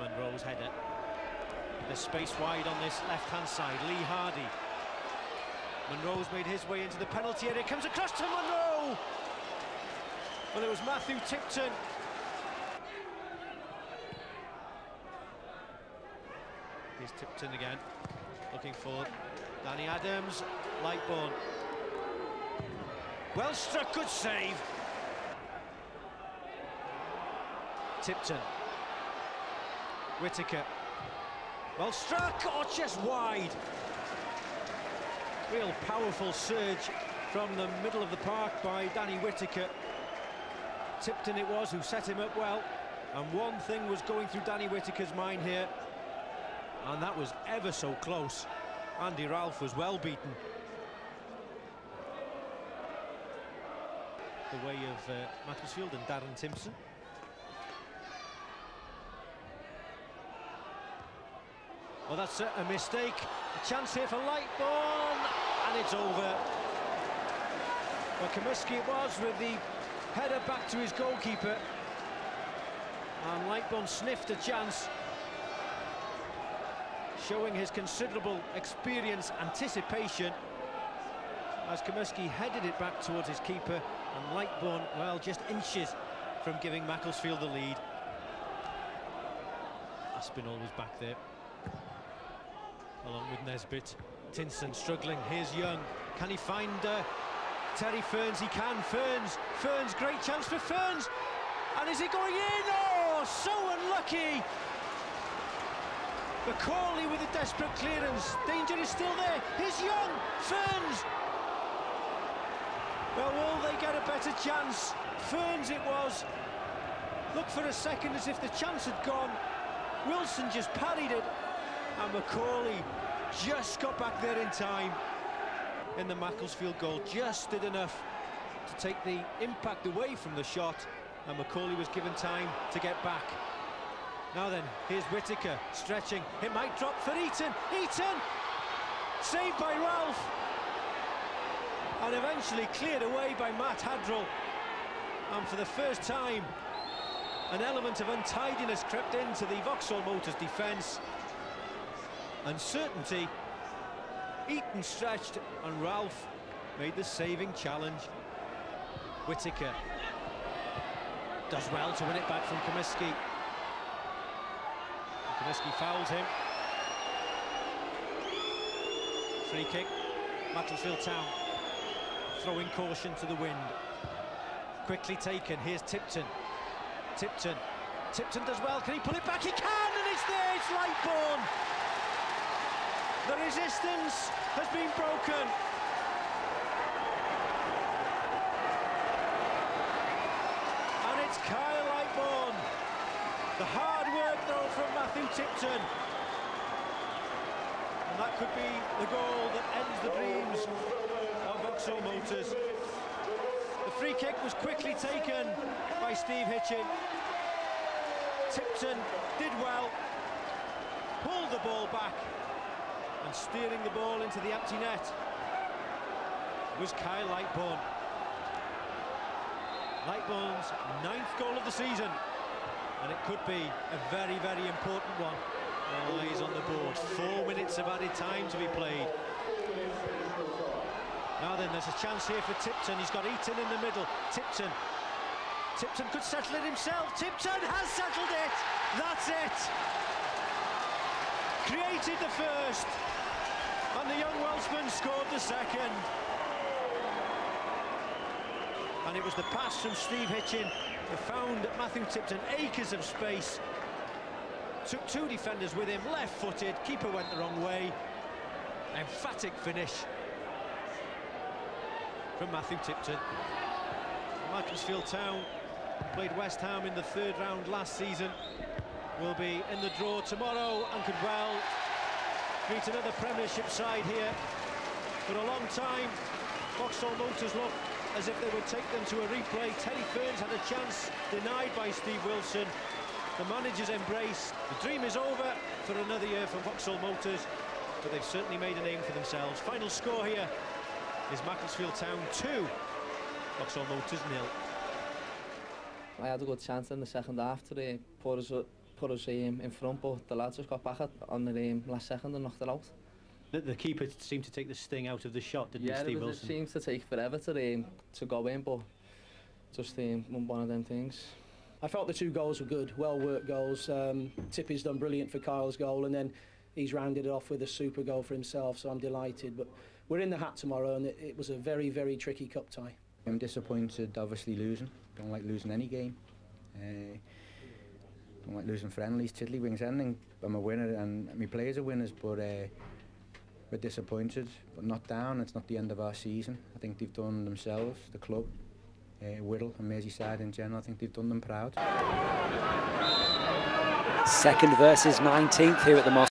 Munroe's header. The space wide on this left-hand side. Lee Hardy. Munroe's made his way into the penalty area. Comes across to Monroe. Well, it was Matthew Tipton. Here's Tipton again, looking for Danny Adams, Lightbourne. Well struck, good save. Tipton. Whitaker. Well struck, or just wide. Real powerful surge from the middle of the park by Danny Whitaker. Tipton it was who set him up well. And one thing was going through Danny Whitaker's mind here, and that was ever so close. Andy Ralph was well beaten. The way of uh, Macclesfield and Darren Tinson. Well, that's a, a mistake. A chance here for Lightbourne, and it's over. Well, Comiskey it was with the header back to his goalkeeper. And Lightbourne sniffed a chance showing his considerable experience, anticipation, as Comiskey headed it back towards his keeper, and Lightbourne, well, just inches from giving Macclesfield the lead. Aspinall was back there, along with Nesbitt. Tinson struggling, here's Young. Can he find uh, Terry Fearns? He can, Fearns, Fearns, great chance for Fearns! And is he going in? Oh, so unlucky! Macaulay with a desperate clearance. Danger is still there. Here's Young. Fearns. Well, will they get a better chance? Fearns it was. Look for a second as if the chance had gone. Wilson just parried it. And Macaulay just got back there in time. In the Macclesfield goal, just did enough to take the impact away from the shot. And Macaulay was given time to get back. Now then, here's Whitaker stretching. It might drop for Eaton. Eaton! Saved by Ralph. And eventually cleared away by Matt Hadrell. And for the first time, an element of untidiness crept into the Vauxhall Motors defence. Uncertainty. Eaton stretched and Ralph made the saving challenge. Whitaker does well to win it back from Comiskey. Comiskey fouls him. Free kick, Macclesfield Town throwing caution to the wind. Quickly taken, here's Tipton. Tipton, Tipton does well, can he pull it back? He can, and it's there, it's Lightbourne. The resistance has been broken. And it's Kyle Lightbourne. The hard work, though, from Matthew Tipton. And that could be the goal that ends the dreams of Vauxhall Motors. The free kick was quickly taken by Steve Hitchen. Tipton did well, pulled the ball back, and steering the ball into the empty net was Kyle Lightbourne. Lightbourne's ninth goal of the season and it could be a very, very important one. Eyes on the board. Four minutes of added time to be played. Now then, there's a chance here for Tipton. He's got Eaton in the middle. Tipton. Tipton could settle it himself. Tipton has settled it. That's it. Created the first. And the young Welshman scored the second. And it was the pass from Steve Hitchen that found Matthew Tipton acres of space. Took two defenders with him, left-footed, keeper went the wrong way. Emphatic finish from Matthew Tipton. Macclesfield Town played West Ham in the third round last season. Will be in the draw tomorrow and could well meet another Premiership side here. For a long time, Vauxhall Motors look as if they would take them to a replay. Terry Fearns had a chance denied by Steve Wilson. The manager's embrace. The dream is over for another year for Vauxhall Motors, but they've certainly made a name for themselves. Final score here is Macclesfield Town 2, Vauxhall Motors nil. I had a good chance in the second half today, put us put us um, in front, but the lads just got back at, on the um, last second and knocked it out. The, the keeper seemed to take the sting out of the shot, didn't yeah, he, Steve it, was, it seems to take forever to um, to go in, but just um, one of them things. I felt the two goals were good, well worked goals. Um, Tippy's done brilliant for Kyle's goal, and then he's rounded it off with a super goal for himself. So I'm delighted. But we're in the hat tomorrow, and it, it was a very, very tricky cup tie. I'm disappointed, obviously losing. Don't like losing any game. Uh, don't like losing friendlies, tiddlywinks, anything. I'm a winner, and my players are winners, but uh, we're disappointed, but not down. It's not the end of our season. I think they've done themselves, the club, uh, Whittle and Merseyside in general. I think they've done them proud. Second versus 19th here at the Moss.